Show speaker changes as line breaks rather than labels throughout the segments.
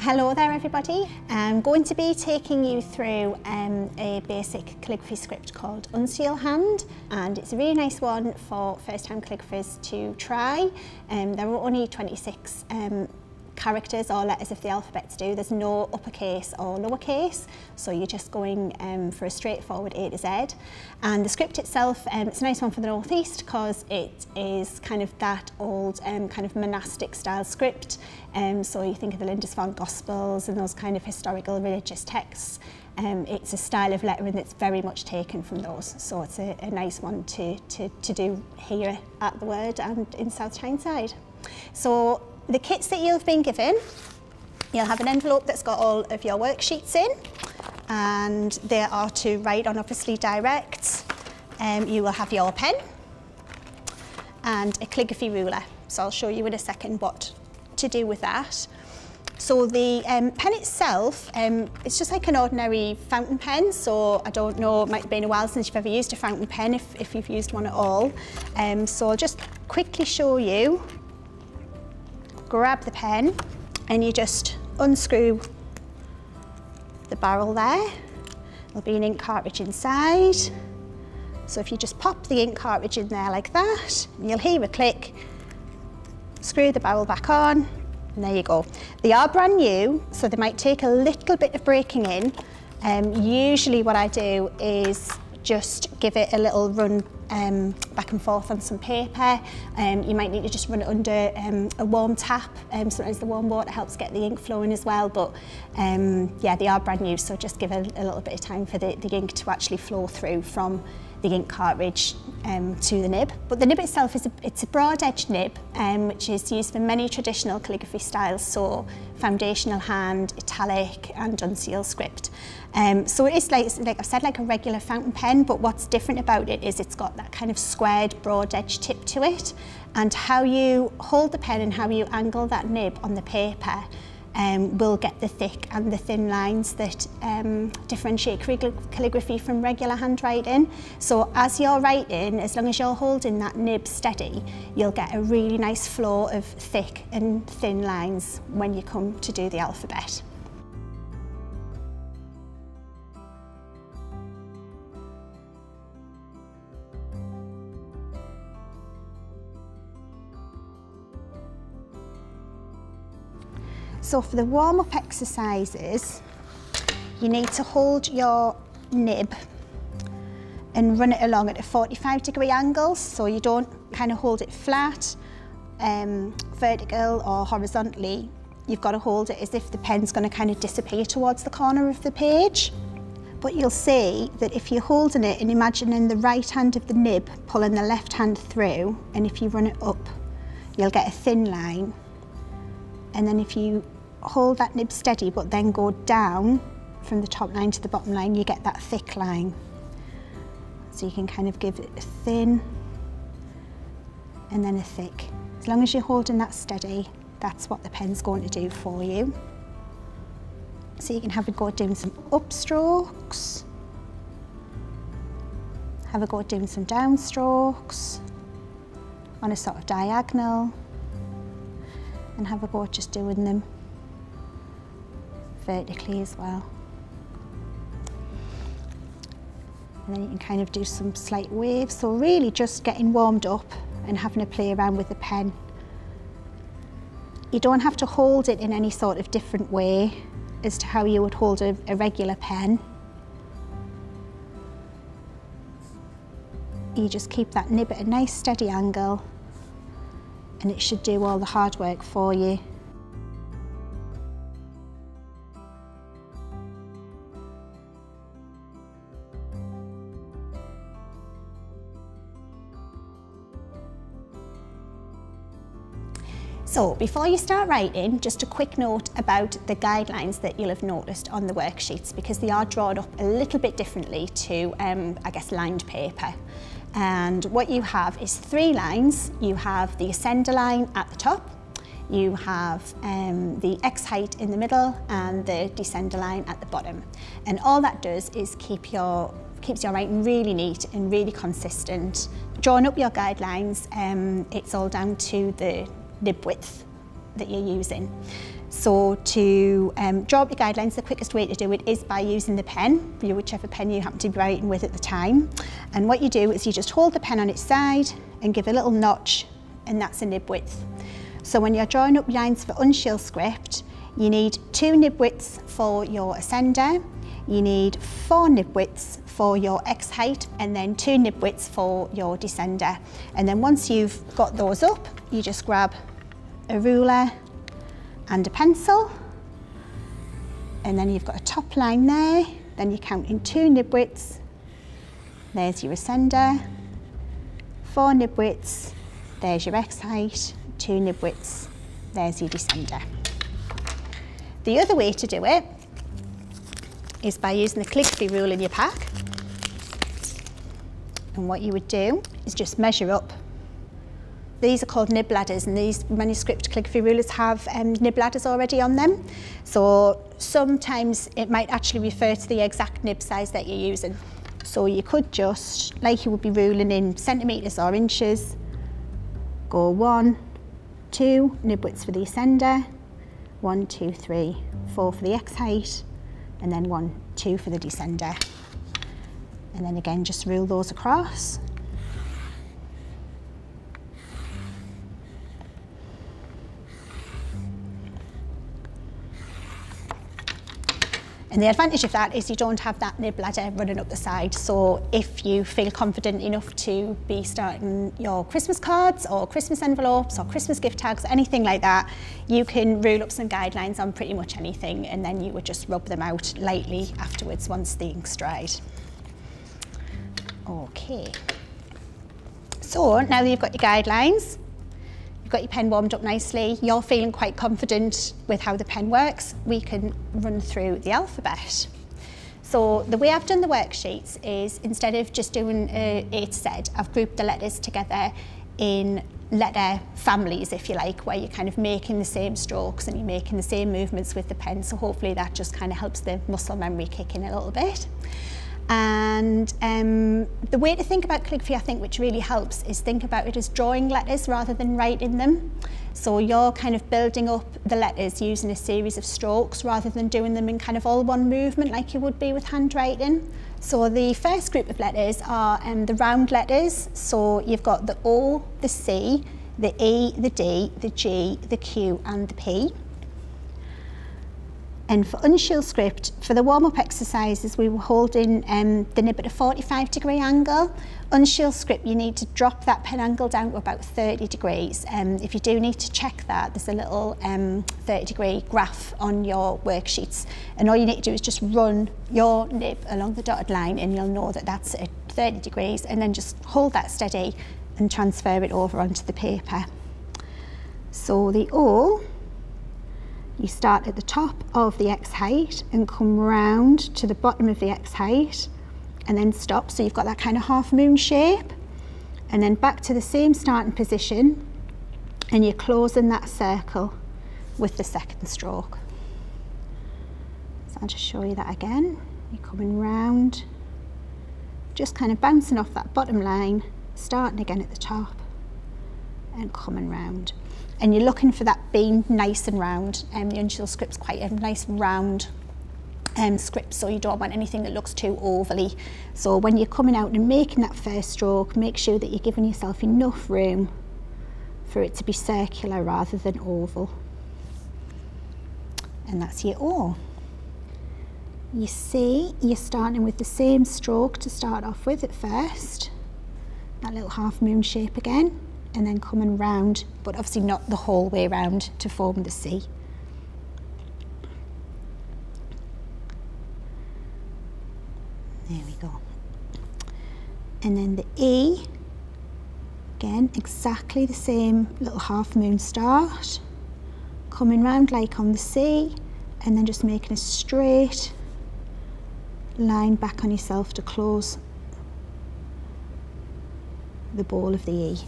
Hello there everybody. I'm going to be taking you through um, a basic calligraphy script called Uncial Hand and it's a really nice one for first time calligraphers to try. Um, there are only 26 um, characters or letters of the alphabet to do. There's no uppercase or lowercase, so you're just going um, for a straightforward A to Z. And the script itself, um, it's a nice one for the Northeast because it is kind of that old um, kind of monastic style script. Um, so you think of the Lindisfarne Gospels and those kind of historical religious texts. Um, it's a style of lettering that's very much taken from those. So it's a, a nice one to, to, to do here at the Word and in South Tyneside. So the kits that you've been given, you'll have an envelope that's got all of your worksheets in and they are to write on obviously direct. Um, you will have your pen and a calligraphy ruler. So I'll show you in a second what to do with that. So the um, pen itself, um, it's just like an ordinary fountain pen. So I don't know, it might have been a while since you've ever used a fountain pen, if, if you've used one at all. Um, so I'll just quickly show you grab the pen and you just unscrew the barrel there. There'll be an ink cartridge inside. So if you just pop the ink cartridge in there like that, you'll hear a click, screw the barrel back on, and there you go. They are brand new, so they might take a little bit of breaking in. Um, usually what I do is just give it a little run um, back and forth on some paper. Um, you might need to just run it under um, a warm tap. Um, sometimes the warm water helps get the ink flowing as well, but um, yeah, they are brand new, so just give a, a little bit of time for the, the ink to actually flow through from the ink cartridge um, to the nib. But the nib itself is a, it's a broad edged nib um, which is used for many traditional calligraphy styles, so foundational hand, italic and uncial script. Um, so it is like, like I've said, like a regular fountain pen, but what's different about it is it's got that kind of squared broad edge tip to it and how you hold the pen and how you angle that nib on the paper um, will get the thick and the thin lines that um, differentiate calligraphy from regular handwriting. So as you're writing, as long as you're holding that nib steady, you'll get a really nice flow of thick and thin lines when you come to do the alphabet. So for the warm-up exercises, you need to hold your nib and run it along at a 45 degree angle so you don't kind of hold it flat, um, vertical or horizontally. You've got to hold it as if the pen's going to kind of disappear towards the corner of the page. But you'll see that if you're holding it and imagining the right hand of the nib pulling the left hand through, and if you run it up, you'll get a thin line. And then if you hold that nib steady but then go down from the top line to the bottom line, you get that thick line. So you can kind of give it a thin and then a thick. As long as you're holding that steady, that's what the pen's going to do for you. So you can have a go at doing some upstrokes, have a go at doing some downstrokes on a sort of diagonal, and have a go just doing them vertically as well. And then you can kind of do some slight waves. So really just getting warmed up and having a play around with the pen. You don't have to hold it in any sort of different way as to how you would hold a, a regular pen. You just keep that nib at a nice steady angle and it should do all the hard work for you. So before you start writing, just a quick note about the guidelines that you'll have noticed on the worksheets because they are drawn up a little bit differently to, um, I guess, lined paper. And what you have is three lines. You have the ascender line at the top, you have um, the X height in the middle and the descender line at the bottom. And all that does is keep your keeps your writing really neat and really consistent. Drawing up your guidelines, um, it's all down to the nib width that you're using. So to um, draw up your guidelines, the quickest way to do it is by using the pen, whichever pen you happen to be writing with at the time. And what you do is you just hold the pen on its side and give a little notch and that's a nib width. So when you're drawing up lines for uncial script, you need two nib widths for your ascender, you need four nib widths for your X height and then two nib widths for your descender. And then once you've got those up, you just grab a ruler and a pencil. And then you've got a top line there. Then you count in two nib widths. There's your ascender. Four nib widths. There's your X height. Two nib widths. There's your descender. The other way to do it is by using the calligraphy rule in your pack. And what you would do is just measure up these are called nib ladders and these manuscript calligraphy rulers have um, nib ladders already on them. So sometimes it might actually refer to the exact nib size that you're using. So you could just, like you would be ruling in centimetres or inches, go one, two, nib widths for the ascender, one, two, three, four for the X height, and then one, two for the descender. And then again, just rule those across. And the advantage of that is you don't have that nib ladder running up the side. So if you feel confident enough to be starting your Christmas cards or Christmas envelopes or Christmas gift tags, anything like that, you can rule up some guidelines on pretty much anything and then you would just rub them out lightly afterwards once the ink's dried. Okay. So now that you've got your guidelines, you've got your pen warmed up nicely, you're feeling quite confident with how the pen works, we can run through the alphabet. So the way I've done the worksheets is instead of just doing a to Z, I've grouped the letters together in letter families, if you like, where you're kind of making the same strokes and you're making the same movements with the pen. So hopefully that just kind of helps the muscle memory kick in a little bit. And um, the way to think about calligraphy, I think, which really helps, is think about it as drawing letters rather than writing them. So you're kind of building up the letters using a series of strokes rather than doing them in kind of all one movement like you would be with handwriting. So the first group of letters are um, the round letters. So you've got the O, the C, the E, the D, the G, the Q and the P. And for uncial script, for the warm-up exercises, we were holding um, the nib at a 45 degree angle. Uncial script, you need to drop that pen angle down to about 30 degrees. Um, if you do need to check that, there's a little um, 30 degree graph on your worksheets. And all you need to do is just run your nib along the dotted line and you'll know that that's at 30 degrees and then just hold that steady and transfer it over onto the paper. So the O, you start at the top of the X height and come round to the bottom of the X height and then stop. So you've got that kind of half moon shape and then back to the same starting position and you're closing that circle with the second stroke. So I'll just show you that again. You're coming round, just kind of bouncing off that bottom line, starting again at the top and coming round and you're looking for that being nice and round. Um, the uncial script's quite a nice round um, script, so you don't want anything that looks too overly. So when you're coming out and making that first stroke, make sure that you're giving yourself enough room for it to be circular rather than oval. And that's your O. You see, you're starting with the same stroke to start off with at first. That little half moon shape again and then coming round, but obviously not the whole way round to form the C. There we go. And then the E, again, exactly the same little half moon start, coming round like on the C, and then just making a straight line back on yourself to close the ball of the E.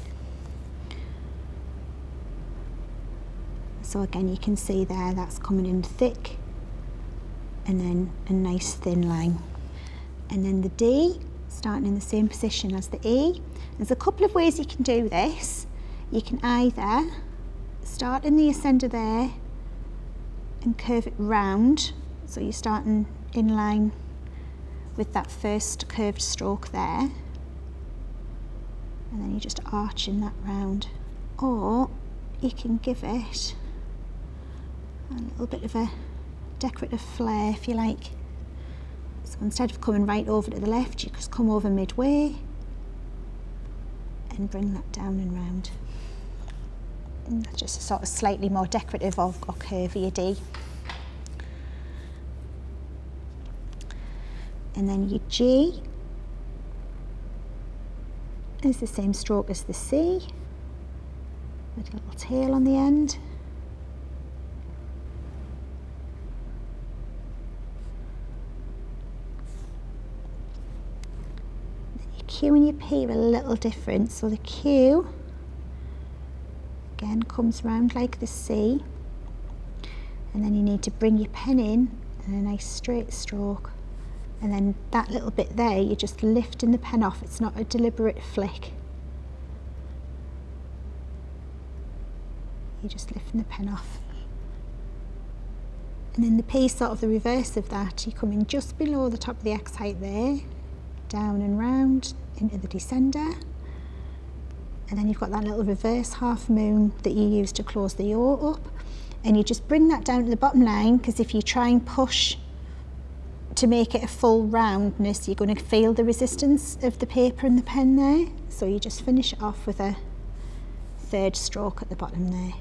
So again, you can see there that's coming in thick and then a nice thin line. And then the D, starting in the same position as the E. There's a couple of ways you can do this. You can either start in the ascender there and curve it round. So you're starting in line with that first curved stroke there. And then you're just arching that round. Or you can give it a little bit of a decorative flair if you like. So instead of coming right over to the left, you just come over midway and bring that down and round. And that's just a sort of slightly more decorative or, or curvy D. And then your G is the same stroke as the C with a little tail on the end. Q and your P are a little different. So the Q, again, comes round like the C. And then you need to bring your pen in and a nice straight stroke. And then that little bit there, you're just lifting the pen off. It's not a deliberate flick. You're just lifting the pen off. And then the P sort of the reverse of that. You come in just below the top of the X height there, down and round, into the descender. And then you've got that little reverse half moon that you use to close the yaw up. And you just bring that down to the bottom line because if you try and push to make it a full roundness you're going to feel the resistance of the paper and the pen there. So you just finish it off with a third stroke at the bottom there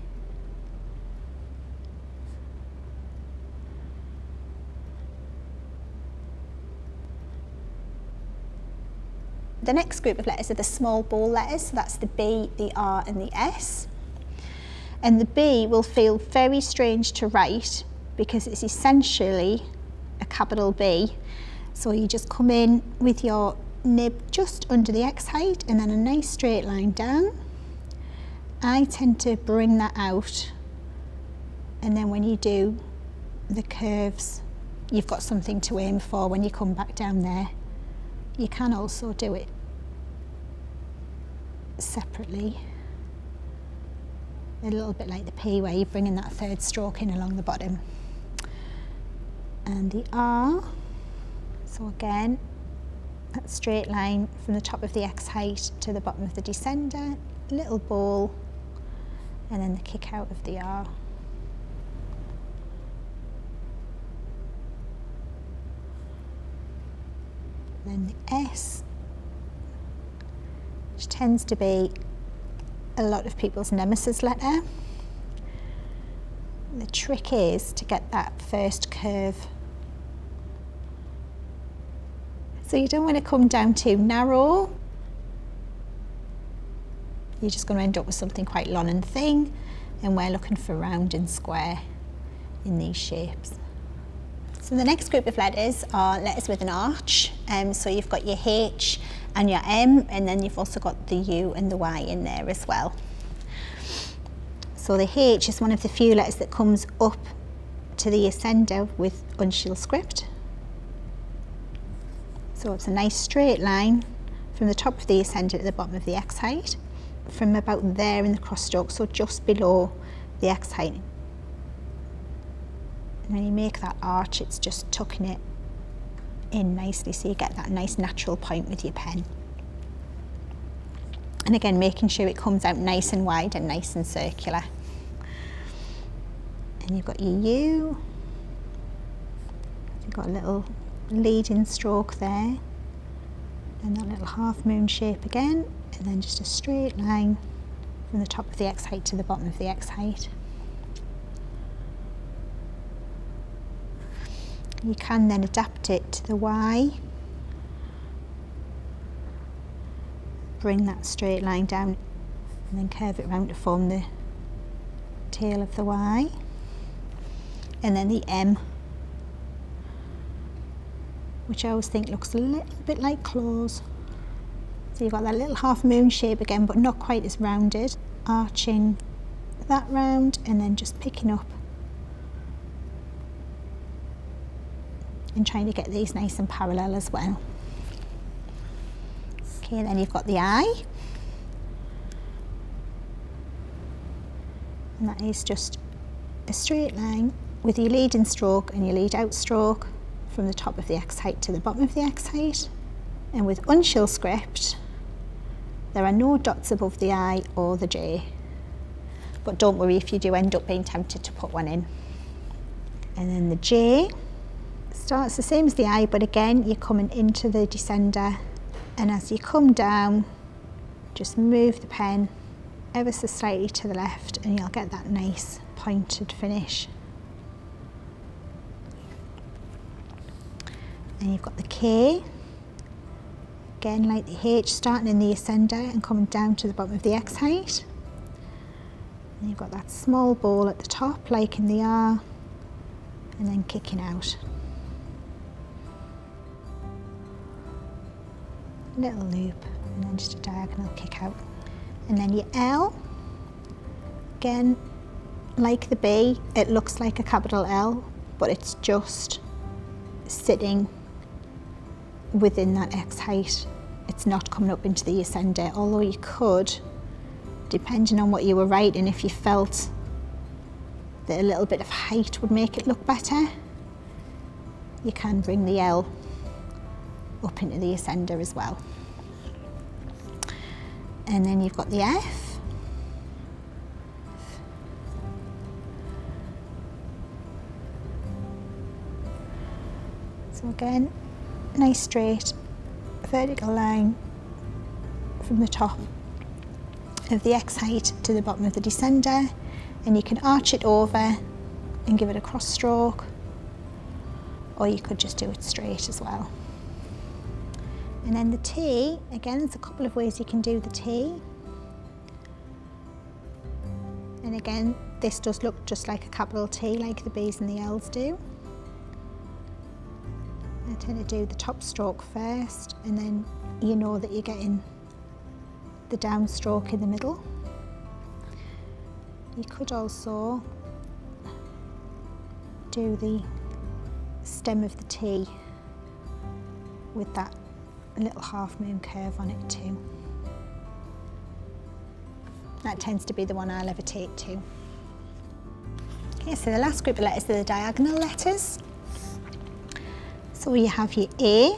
The next group of letters are the small ball letters, so that's the B, the R and the S. And the B will feel very strange to write because it's essentially a capital B. So you just come in with your nib just under the X height and then a nice straight line down. I tend to bring that out and then when you do the curves you've got something to aim for when you come back down there. You can also do it separately. A little bit like the P where you're bringing that third stroke in along the bottom. And the R, so again, that straight line from the top of the X height to the bottom of the descender, little ball, and then the kick out of the R. Then the S which tends to be a lot of people's nemesis letter. The trick is to get that first curve. So you don't want to come down too narrow. You're just going to end up with something quite long and thin and we're looking for round and square in these shapes. So the next group of letters are letters with an arch. Um, so you've got your H and your M and then you've also got the U and the Y in there as well. So the H is one of the few letters that comes up to the ascender with uncial script. So it's a nice straight line from the top of the ascender to the bottom of the X height, from about there in the cross stroke, so just below the X height. When you make that arch, it's just tucking it in nicely so you get that nice natural point with your pen. And again, making sure it comes out nice and wide and nice and circular. And you've got your U. You've got a little leading stroke there. And that little half moon shape again. And then just a straight line from the top of the X height to the bottom of the X height. You can then adapt it to the Y. Bring that straight line down and then curve it round to form the tail of the Y. And then the M, which I always think looks a little bit like claws. So you've got that little half moon shape again, but not quite as rounded. Arching that round and then just picking up and trying to get these nice and parallel as well. Okay, then you've got the eye. And that is just a straight line with your leading stroke and your lead out stroke from the top of the X height to the bottom of the X height. And with uncial script, there are no dots above the I or the J. But don't worry if you do end up being tempted to put one in. And then the J starts the same as the I, but again, you're coming into the descender. And as you come down, just move the pen ever so slightly to the left and you'll get that nice pointed finish. And you've got the K, again like the H starting in the ascender and coming down to the bottom of the X height. And you've got that small ball at the top like in the R and then kicking out. Little loop and then just a diagonal kick out. And then your L, again, like the B, it looks like a capital L, but it's just sitting within that X height. It's not coming up into the ascender, although you could, depending on what you were writing, if you felt that a little bit of height would make it look better, you can bring the L up into the ascender as well. And then you've got the F. So again, nice straight vertical line from the top of the X height to the bottom of the descender and you can arch it over and give it a cross stroke or you could just do it straight as well. And then the T, again, there's a couple of ways you can do the T. And again, this does look just like a capital T, like the B's and the L's do. I tend to do the top stroke first, and then you know that you're getting the downstroke in the middle. You could also do the stem of the T with that little half moon curve on it too. That tends to be the one I'll levitate to. Okay, so the last group of letters are the diagonal letters. So you have your A,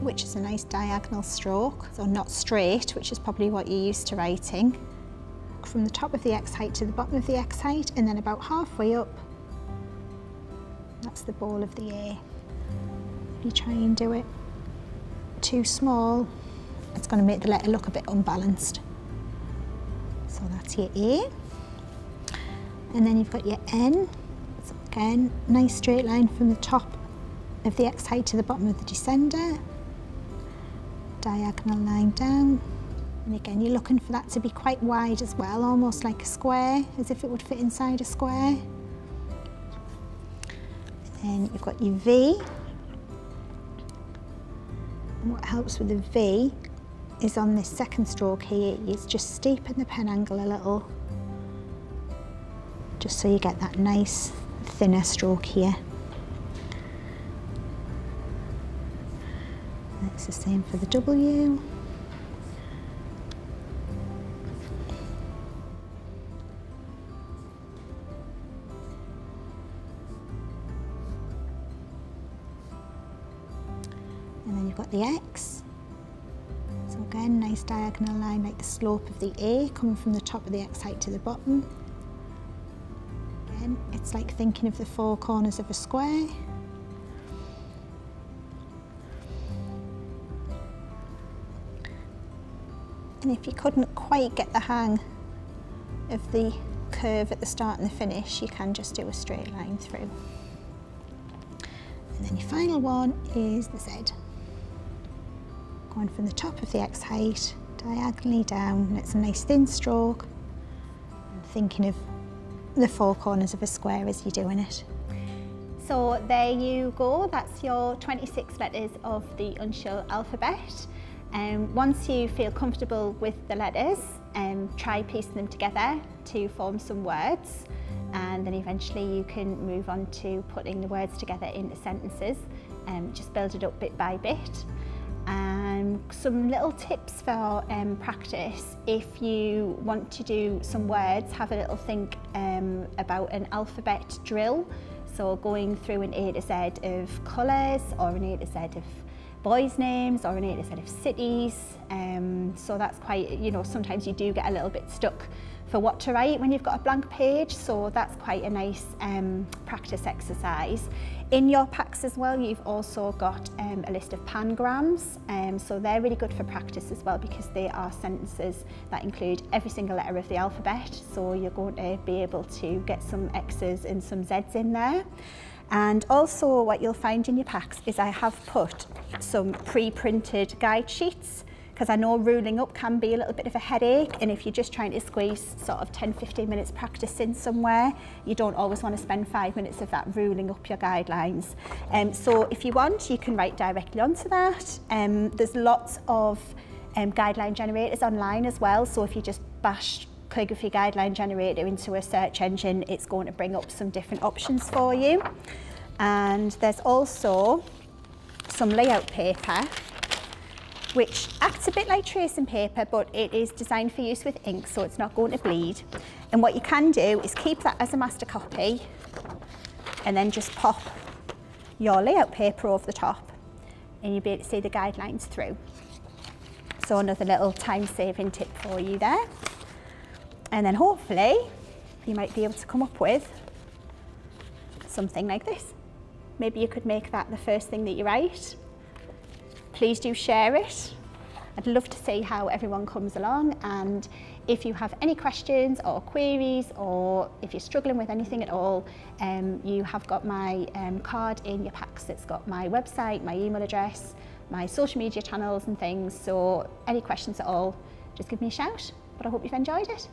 which is a nice diagonal stroke, so not straight, which is probably what you're used to writing. From the top of the X height to the bottom of the X height, and then about halfway up, that's the ball of the A. You try and do it too small, it's going to make the letter look a bit unbalanced. So that's your A. And then you've got your N. So again, nice straight line from the top of the X height to the bottom of the descender. Diagonal line down. And again, you're looking for that to be quite wide as well, almost like a square, as if it would fit inside a square. And then you've got your V, helps with the V is on this second stroke here, is just steepen the pen angle a little, just so you get that nice thinner stroke here. It's the same for the W. diagonal line like the slope of the A coming from the top of the X height to the bottom. Again, it's like thinking of the four corners of a square. And if you couldn't quite get the hang of the curve at the start and the finish, you can just do a straight line through. And then your final one is the Z going from the top of the X height diagonally down and it's a nice thin stroke and thinking of the four corners of a square as you're doing it. So there you go, that's your 26 letters of the uncial alphabet. Um, once you feel comfortable with the letters, um, try piecing them together to form some words and then eventually you can move on to putting the words together into sentences and um, just build it up bit by bit. Some little tips for um, practice. If you want to do some words, have a little think um, about an alphabet drill. So going through an A to Z of colours or an A to Z of boys' names or an A to Z of cities. Um, so that's quite, you know, sometimes you do get a little bit stuck for what to write when you've got a blank page. So that's quite a nice um, practice exercise. In your packs as well, you've also got um, a list of pangrams. Um, so they're really good for practice as well because they are sentences that include every single letter of the alphabet. So you're going to be able to get some X's and some Z's in there. And also what you'll find in your packs is I have put some pre-printed guide sheets because I know ruling up can be a little bit of a headache and if you're just trying to squeeze sort of 10-15 minutes practice in somewhere you don't always want to spend five minutes of that ruling up your guidelines. Um, so if you want you can write directly onto that. Um, there's lots of um, guideline generators online as well so if you just bash calligraphy guideline generator into a search engine it's going to bring up some different options for you. And there's also some layout paper which acts a bit like tracing paper, but it is designed for use with ink, so it's not going to bleed. And what you can do is keep that as a master copy and then just pop your layout paper over the top and you'll be able to see the guidelines through. So another little time-saving tip for you there. And then hopefully you might be able to come up with something like this. Maybe you could make that the first thing that you write please do share it. I'd love to see how everyone comes along and if you have any questions or queries or if you're struggling with anything at all, um, you have got my um, card in your packs. It's got my website, my email address, my social media channels and things. So any questions at all, just give me a shout. But I hope you've enjoyed it.